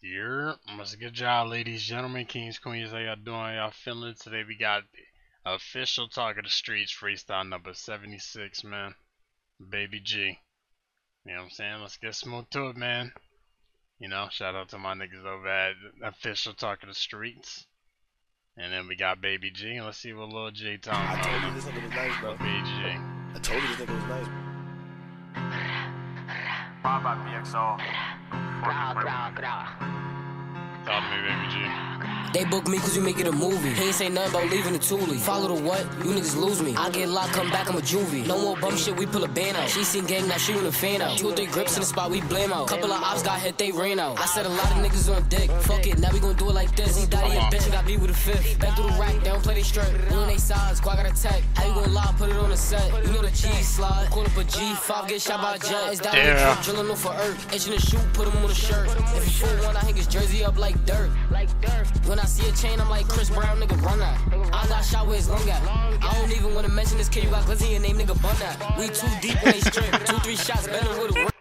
Yeah, what's a good job, ladies, gentlemen, kings, queens. How y'all doing? Y'all feeling? Today we got the official Talk of the Streets freestyle number 76, man. Baby Gee. You know what I'm saying? Let's get smooth to it, man. You know, shout out to my niggas over at official Talk of the Streets. And then we got Baby Gee. And let's see what Lil J talking I about. told you this nigga was nice, bro. Baby Gee. I told you this nigga was nice. Bye bye BXO. Crau, crau, crau. Me, Baby Gee. They book me cause we make it a movie. He ain't say nothing about leaving the Thule. Follow the what? You niggas lose me. I get locked, come back, I'm a juvie. No more bum shit, we pull a band out. She seen gang, now she want a fan out. Two or three grips in the spot, we blame out. Couple of ops got hit, they ran out. I said a lot of niggas on dick. Fuck it, now we gon' do it like this. He daddy a bitch, I got beat with a fifth. Back through the rack, they don't play they straight. We on they sides, squad got attack. How you gon' lie, put it on the set. You know the G slide. Call up a G5, get shot by a jet. It's down Yeah. drilling off for earth. Itching the shoe, put him on the shirt. If you full one, I hang his jersey up like dirt. Like dirt. When I see a chain, I'm like Chris Brown, nigga, run that. I got shot with his lung at. I don't even wanna mention this kid, you got glizzy in your name, nigga, bun that. We too deep when they strip. Two, three shots, bending with a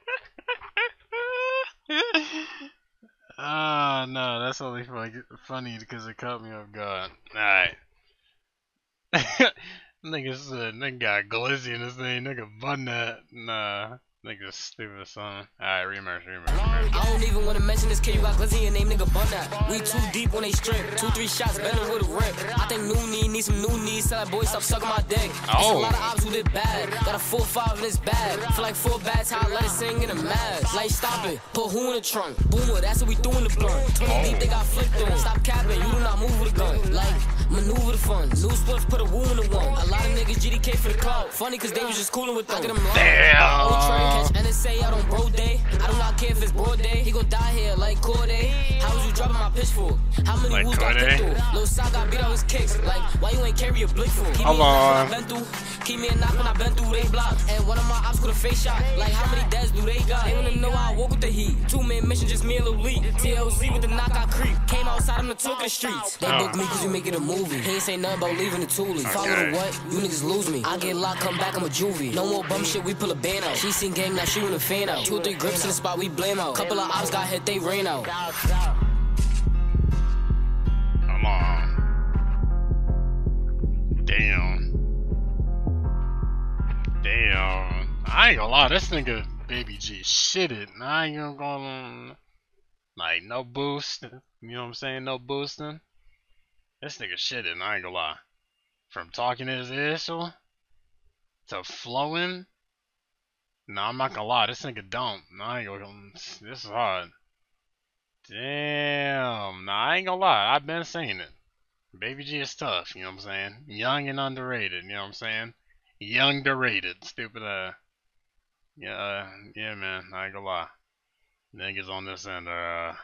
Ah, no, that's only funny because it caught me off guard. Alright. nigga said, nigga got glizzy in his name, nigga bun that. Nah, nigga stupid son. Alright, remerge, remerge, remerge. I don't even wanna mention this kid, you got glizzy your name, nigga, bun that. We too deep when they strip. Two, three shots, better with a rip. I think new knee need some new knees. Tell that boy stop sucking my dick. There's Oh. a lot of oh. ops who did bad. Got a full five in his bag. Feel like four bats, how I let it sing in a mask. Like, stop it. Put who in the trunk? Boomer, that's what we do in the blunt. 20 deep, they got flicked on. Stop capping, you do not move with a gun. Like, maneuver the funds. New spliffs, put a woo in the one. A lot of niggas GDK for the clout. Funny, cause they was just cooling with them. Look at them lying. Damn. Old train catch NSA out on bro day. I do not care if it's broad day. He gon' die here like Corday. How was you dropping my pitch for? How many Like woos got through? Lil Sock got beat out his kicks. Like, why you ain't carry a blick for? Keep Hold me a knock on. I been through. Keep me a knock when I been through they block. And one of my ops with a face shot. Like, how many deaths do they got? They wanna know how I walk with the heat. Two man mission, just me and Lil Lee. TLC with the knockout creep. Came outside on the of the streets. They book me cause make it a movie. He ain't say nothing about leaving the Thule. Follow the what? You niggas lose me. I get locked, come back, I'm a juvie. No more bum shit, we pull a band out. She seen gang, now she want a fan out. Two or three grips in the spot, we blame out. Couple of ops got hit, they ran out. Come on. Damn. Damn. I ain't gonna lie, this nigga Baby Gee shitted. I ain't gonna go on. Like, no boost. You know what I'm saying? No boosting. This nigga shitted, I ain't gonna lie. From talking his issue to flowing. No, I'm not gonna lie, this nigga don't. No, I ain't gonna. This is hard. Damn. Nah, I ain't gonna lie. I've been saying it. Baby Gee is tough, you know what I'm saying? Young and underrated, you know what I'm saying? Young derated, stupid uh Yeah, uh, yeah man, I ain't gonna lie. Niggas on this end are uh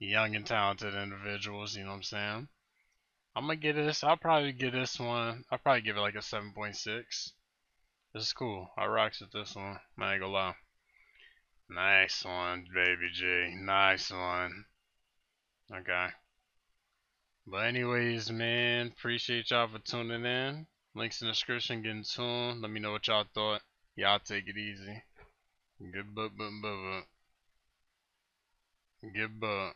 young and talented individuals, you know what I'm saying? I'm gonna get this I'll probably give this one I'll probably give it like a seven point six. This is cool. I rocks with this one. I ain't gonna lie. Nice one, baby Gee. Nice one. Okay. But anyways, man, appreciate y'all for tuning in. Links in the description, get tuned. Let me know what y'all thought. Y'all take it easy. Good butt, butt, butt, butt. Good butt.